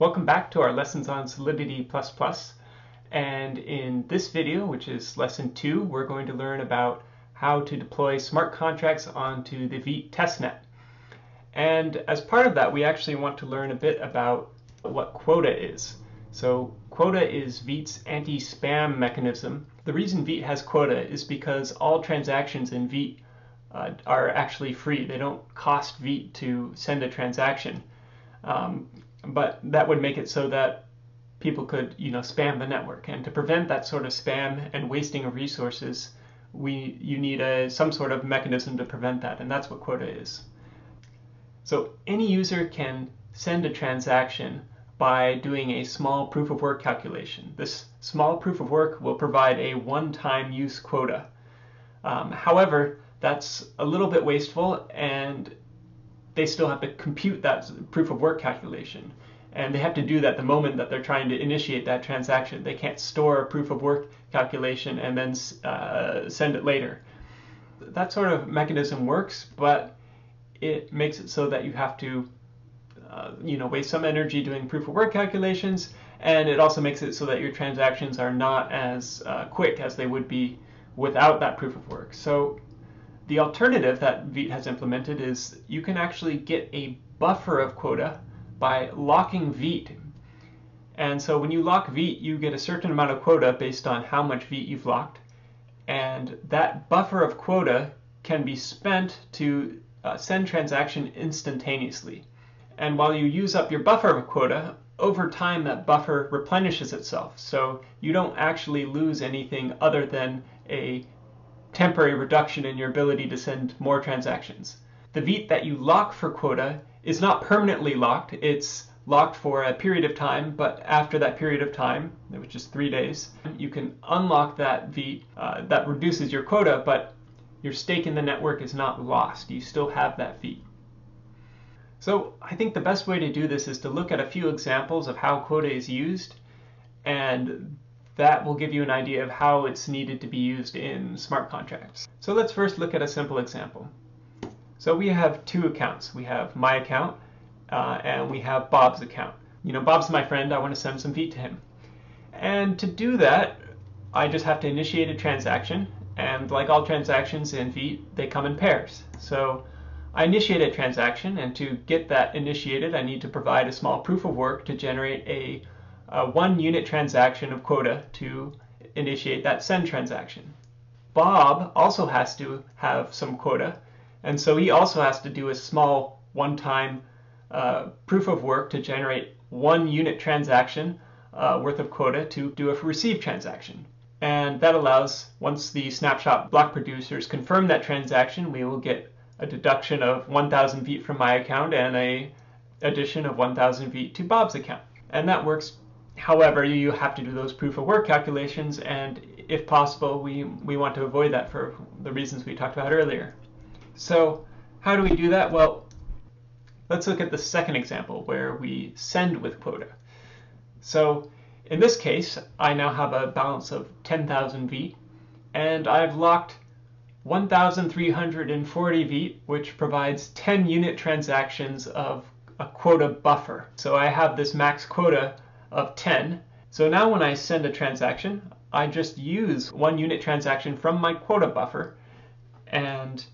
Welcome back to our lessons on Solidity++. And in this video, which is lesson two, we're going to learn about how to deploy smart contracts onto the Vite testnet. And as part of that, we actually want to learn a bit about what quota is. So quota is Vite's anti-spam mechanism. The reason Vite has quota is because all transactions in Vite uh, are actually free. They don't cost Vite to send a transaction. Um, but that would make it so that people could, you know, spam the network. And to prevent that sort of spam and wasting of resources, we you need a some sort of mechanism to prevent that, and that's what quota is. So any user can send a transaction by doing a small proof of work calculation. This small proof of work will provide a one-time use quota. Um, however, that's a little bit wasteful and they still have to compute that proof of work calculation. And they have to do that the moment that they're trying to initiate that transaction. They can't store a proof of work calculation and then uh, send it later. That sort of mechanism works, but it makes it so that you have to uh, you know, waste some energy doing proof of work calculations, and it also makes it so that your transactions are not as uh, quick as they would be without that proof of work. So the alternative that Vite has implemented is you can actually get a buffer of quota by locking Vite. And so when you lock Vite, you get a certain amount of quota based on how much Vite you've locked. And that buffer of quota can be spent to uh, send transaction instantaneously. And while you use up your buffer of quota, over time that buffer replenishes itself. So you don't actually lose anything other than a temporary reduction in your ability to send more transactions. The Vite that you lock for quota is not permanently locked. It's locked for a period of time, but after that period of time, which is three days, you can unlock that Vite uh, that reduces your quota, but your stake in the network is not lost. You still have that Vite. So I think the best way to do this is to look at a few examples of how quota is used, and that will give you an idea of how it's needed to be used in smart contracts. So let's first look at a simple example. So we have two accounts. We have my account uh, and we have Bob's account. You know, Bob's my friend. I want to send some Vite to him. And to do that, I just have to initiate a transaction. And like all transactions in Vite, they come in pairs. So I initiate a transaction, and to get that initiated, I need to provide a small proof of work to generate a, a one unit transaction of quota to initiate that send transaction. Bob also has to have some quota, and so he also has to do a small one-time uh, proof of work to generate one unit transaction uh, worth of quota to do a receive transaction. And that allows, once the snapshot block producers confirm that transaction, we will get a deduction of 1,000 Vite from my account and a addition of 1,000 Vite to Bob's account. And that works. However, you have to do those proof of work calculations, and if possible, we, we want to avoid that for the reasons we talked about earlier. So how do we do that? Well, let's look at the second example where we send with quota. So in this case, I now have a balance of 10,000 V, and I've locked 1,340 V, which provides 10 unit transactions of a quota buffer. So I have this max quota of 10. So now when I send a transaction, I just use one unit transaction from my quota buffer and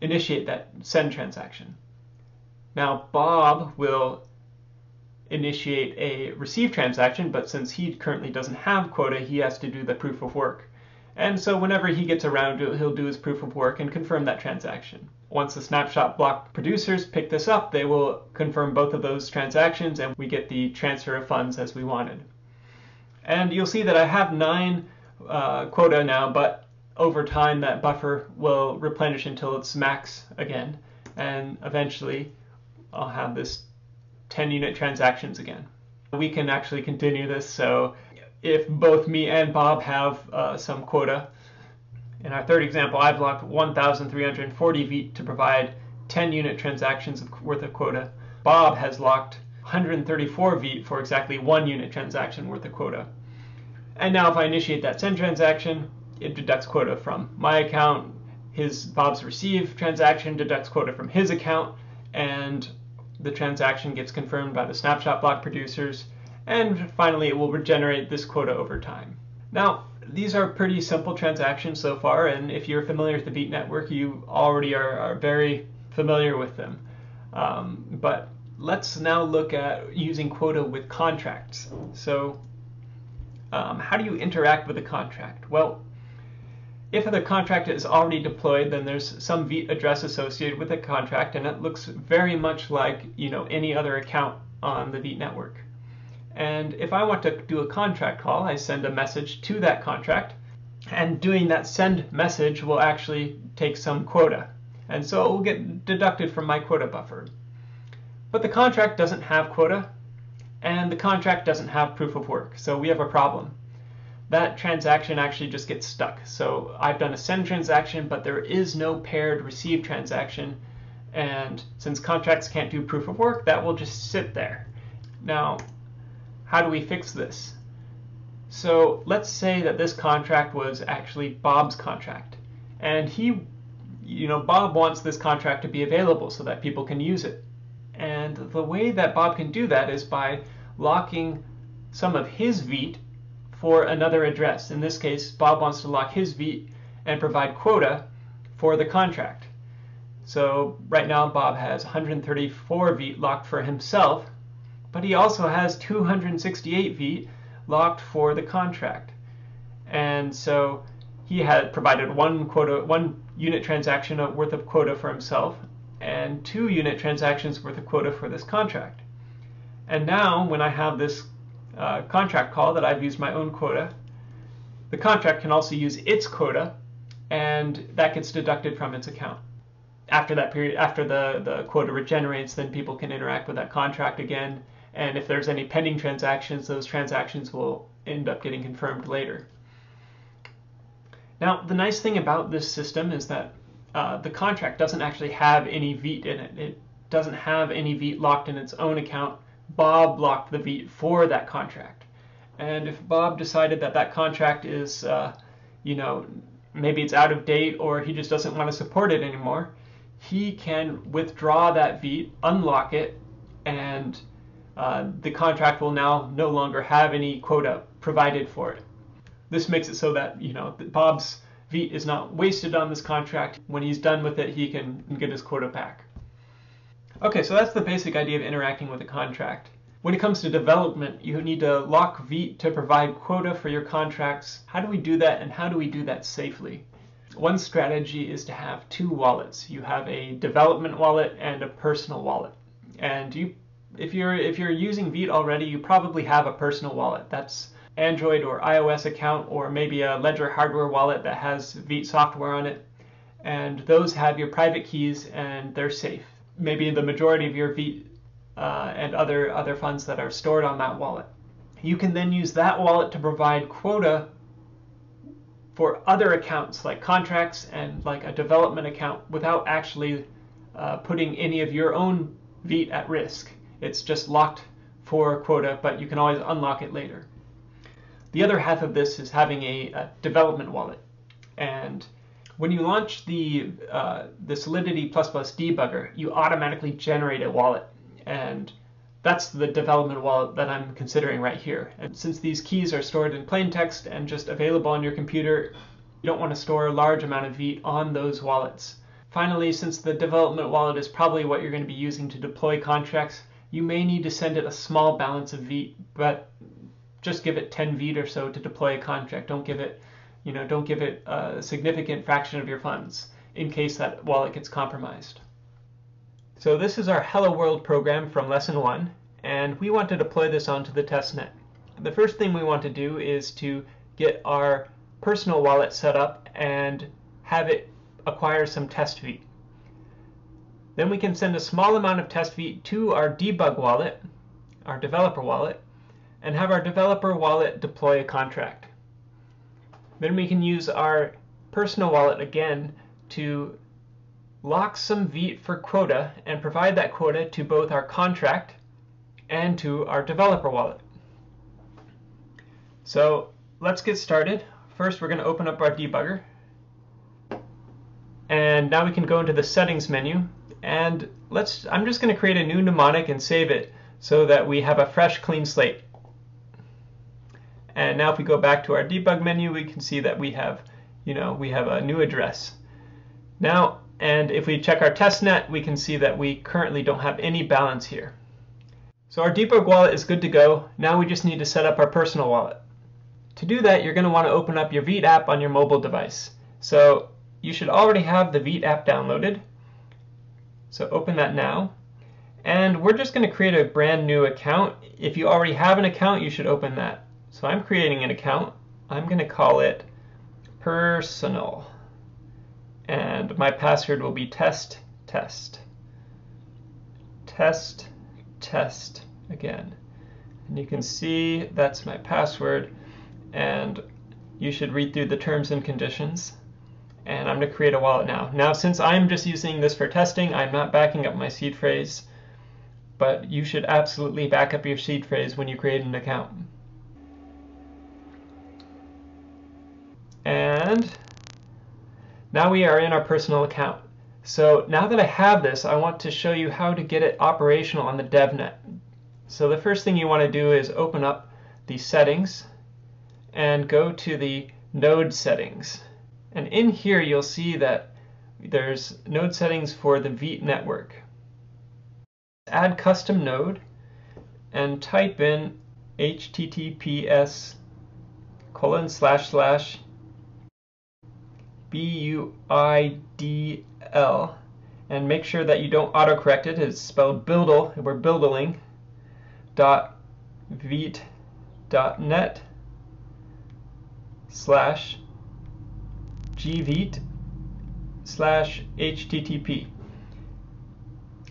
initiate that send transaction. Now Bob will initiate a receive transaction, but since he currently doesn't have quota, he has to do the proof of work. And so whenever he gets around to it, he'll do his proof of work and confirm that transaction. Once the snapshot block producers pick this up, they will confirm both of those transactions and we get the transfer of funds as we wanted. And you'll see that I have nine uh, quota now, but over time that buffer will replenish until it's max again. And eventually I'll have this 10 unit transactions again. We can actually continue this. So if both me and Bob have uh, some quota. In our third example, I've locked 1,340 Vite to provide 10 unit transactions worth of quota. Bob has locked 134 Vite for exactly one unit transaction worth of quota. And now if I initiate that send transaction, it deducts quota from my account. His Bob's receive transaction deducts quota from his account, and the transaction gets confirmed by the snapshot block producers, and finally it will regenerate this quota over time. Now, these are pretty simple transactions so far, and if you're familiar with the Vite network, you already are, are very familiar with them. Um, but let's now look at using quota with contracts. So um, how do you interact with a contract? Well, if the contract is already deployed, then there's some Vite address associated with the contract, and it looks very much like you know any other account on the Vite network. And if I want to do a contract call, I send a message to that contract, and doing that send message will actually take some quota. And so it will get deducted from my quota buffer. But the contract doesn't have quota, and the contract doesn't have proof of work, so we have a problem that transaction actually just gets stuck. So I've done a send transaction, but there is no paired receive transaction. And since contracts can't do proof of work, that will just sit there. Now, how do we fix this? So let's say that this contract was actually Bob's contract. And he, you know, Bob wants this contract to be available so that people can use it. And the way that Bob can do that is by locking some of his Vite for another address. In this case, Bob wants to lock his Vite and provide quota for the contract. So right now Bob has 134 Vite locked for himself, but he also has 268 Vite locked for the contract. And so he had provided one quota, one unit transaction worth of quota for himself and two unit transactions worth of quota for this contract. And now when I have this uh, contract call that I've used my own quota. The contract can also use its quota, and that gets deducted from its account. After that period, after the, the quota regenerates, then people can interact with that contract again. And if there's any pending transactions, those transactions will end up getting confirmed later. Now, the nice thing about this system is that uh, the contract doesn't actually have any Vite in it. It doesn't have any Vite locked in its own account Bob locked the Vite for that contract. And if Bob decided that that contract is, uh, you know, maybe it's out of date or he just doesn't want to support it anymore, he can withdraw that Vite, unlock it, and uh, the contract will now no longer have any quota provided for it. This makes it so that, you know, Bob's Vite is not wasted on this contract. When he's done with it, he can get his quota back. Okay, so that's the basic idea of interacting with a contract. When it comes to development, you need to lock Vite to provide quota for your contracts. How do we do that and how do we do that safely? One strategy is to have two wallets. You have a development wallet and a personal wallet. And you if you're if you're using Vite already, you probably have a personal wallet. That's Android or iOS account or maybe a Ledger hardware wallet that has Vite software on it. And those have your private keys and they're safe maybe the majority of your Vite uh, and other other funds that are stored on that wallet. You can then use that wallet to provide quota for other accounts like contracts and like a development account without actually uh, putting any of your own Vite at risk. It's just locked for quota, but you can always unlock it later. The other half of this is having a, a development wallet. And when you launch the, uh, the Solidity++ debugger, you automatically generate a wallet. And that's the development wallet that I'm considering right here. And since these keys are stored in plain text and just available on your computer, you don't want to store a large amount of Vite on those wallets. Finally, since the development wallet is probably what you're going to be using to deploy contracts, you may need to send it a small balance of Vite, but just give it 10 Vite or so to deploy a contract. Don't give it you know, don't give it a significant fraction of your funds in case that wallet gets compromised. So this is our Hello World program from lesson one, and we want to deploy this onto the testnet. The first thing we want to do is to get our personal wallet set up and have it acquire some test Vite. Then we can send a small amount of test Vite to our debug wallet, our developer wallet, and have our developer wallet deploy a contract. Then we can use our personal wallet again to lock some Vite for quota and provide that quota to both our contract and to our developer wallet. So let's get started. First, we're going to open up our debugger. And now we can go into the settings menu and let's, I'm just going to create a new mnemonic and save it so that we have a fresh, clean slate. And now if we go back to our debug menu, we can see that we have, you know, we have a new address. Now, and if we check our testnet, we can see that we currently don't have any balance here. So our debug wallet is good to go. Now we just need to set up our personal wallet. To do that, you're going to want to open up your Vite app on your mobile device. So you should already have the Vite app downloaded. So open that now. And we're just going to create a brand new account. If you already have an account, you should open that. So I'm creating an account. I'm going to call it personal. And my password will be test test. Test test again. And you can see that's my password and you should read through the terms and conditions. And I'm going to create a wallet now. Now, since I'm just using this for testing, I'm not backing up my seed phrase, but you should absolutely back up your seed phrase when you create an account. And now we are in our personal account. So now that I have this, I want to show you how to get it operational on the DevNet. So the first thing you want to do is open up the settings and go to the node settings. And in here you'll see that there's node settings for the Vite network. Add custom node and type in https colon slash slash B-U-I-D-L and make sure that you don't autocorrect it. It's spelled buildle, we're buildling dot vite dot net slash gvite slash http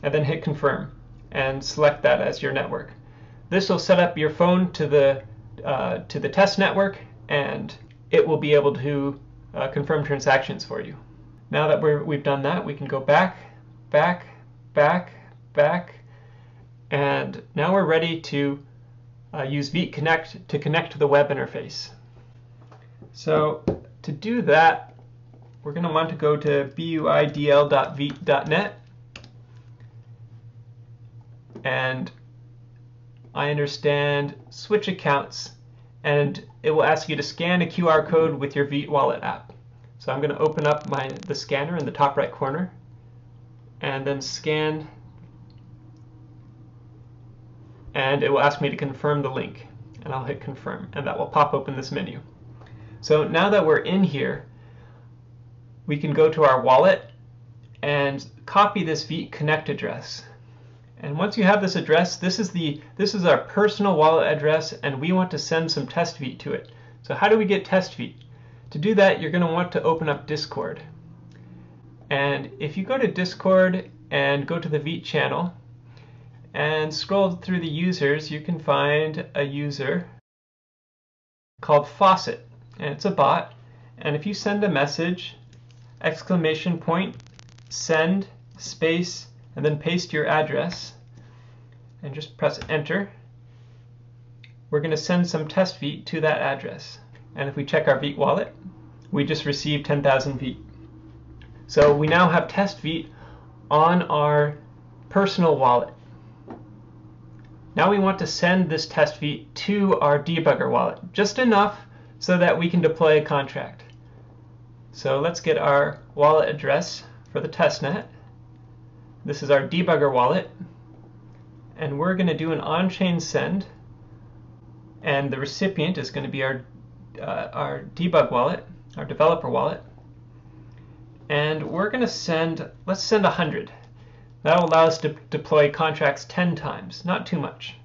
and then hit confirm and select that as your network. This will set up your phone to the uh, to the test network and it will be able to uh, confirm transactions for you. Now that we we've done that, we can go back, back, back, back, and now we're ready to uh, use ViteConnect to connect to the web interface. So to do that, we're going to want to go to buidl.vite.net and I understand switch accounts and it will ask you to scan a QR code with your Vite Wallet app. So I'm going to open up my the scanner in the top right corner and then scan and it will ask me to confirm the link and I'll hit confirm and that will pop open this menu. So now that we're in here we can go to our wallet and copy this ViteConnect address and once you have this address, this is the this is our personal wallet address, and we want to send some test Vite to it. So how do we get test Vite? To do that, you're going to want to open up Discord. And if you go to Discord and go to the Vite channel and scroll through the users, you can find a user called Faucet, and it's a bot. And if you send a message, exclamation point, send, space, and then paste your address and just press enter, we're going to send some test Vite to that address. And if we check our Vite wallet, we just received 10,000 Vite. So we now have test Vite on our personal wallet. Now we want to send this test Vite to our debugger wallet, just enough so that we can deploy a contract. So let's get our wallet address for the testnet. This is our debugger wallet. And we're going to do an on-chain send. And the recipient is going to be our, uh, our debug wallet, our developer wallet. And we're going to send, let's send 100. That'll allow us to deploy contracts 10 times, not too much.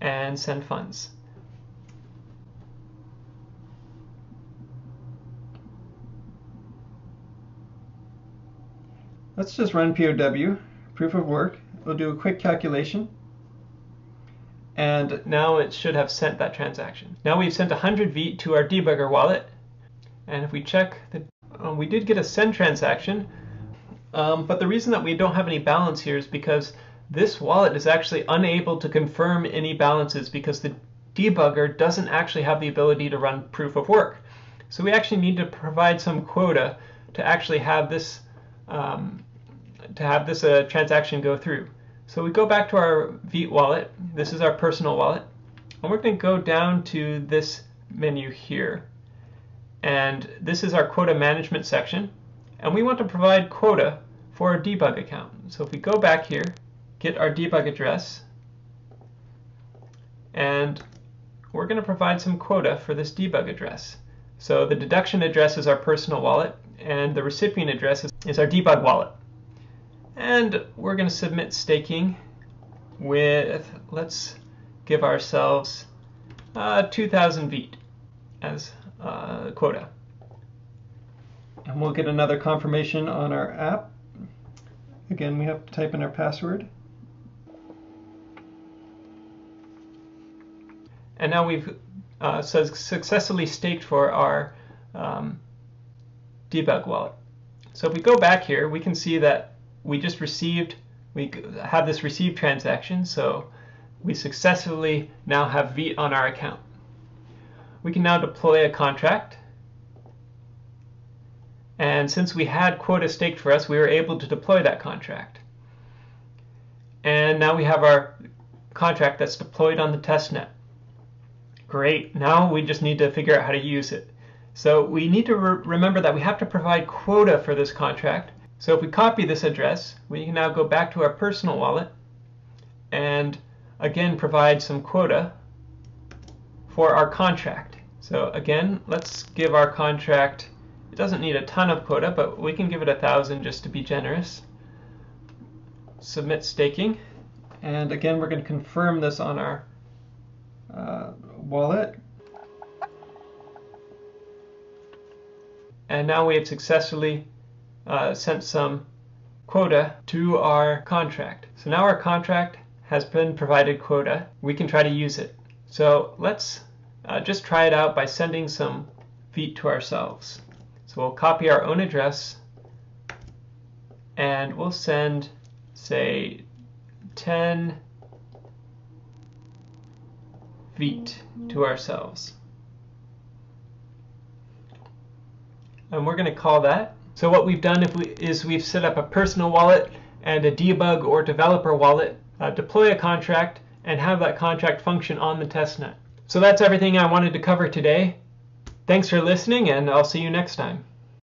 And send funds. Let's just run POW, proof of work. We'll do a quick calculation. And now it should have sent that transaction. Now we've sent 100 V to our debugger wallet. And if we check, the, um, we did get a send transaction. Um, but the reason that we don't have any balance here is because this wallet is actually unable to confirm any balances because the debugger doesn't actually have the ability to run proof of work. So we actually need to provide some quota to actually have this um, to have this uh, transaction go through. So we go back to our Vite wallet. This is our personal wallet. And we're going to go down to this menu here. And this is our quota management section. And we want to provide quota for our debug account. So if we go back here, get our debug address, and we're going to provide some quota for this debug address. So the deduction address is our personal wallet, and the recipient address is our debug wallet. And we're going to submit staking with, let's give ourselves uh, 2,000 Vite as uh, quota. And we'll get another confirmation on our app. Again, we have to type in our password. And now we've uh, successfully staked for our um, debug wallet. So if we go back here, we can see that we just received, we have this received transaction. So we successfully now have Vite on our account. We can now deploy a contract. And since we had quota staked for us, we were able to deploy that contract. And now we have our contract that's deployed on the testnet. Great, now we just need to figure out how to use it. So we need to re remember that we have to provide quota for this contract. So if we copy this address, we can now go back to our personal wallet and again provide some quota for our contract. So again, let's give our contract, it doesn't need a ton of quota, but we can give it a thousand just to be generous. Submit staking. And again, we're going to confirm this on our uh, wallet. And now we have successfully uh, sent some quota to our contract. So now our contract has been provided quota. We can try to use it. So let's uh, just try it out by sending some Vite to ourselves. So we'll copy our own address and we'll send, say, 10 Vite to ourselves. And we're going to call that. So what we've done we, is we've set up a personal wallet and a debug or developer wallet, uh, deploy a contract, and have that contract function on the testnet. So that's everything I wanted to cover today. Thanks for listening, and I'll see you next time.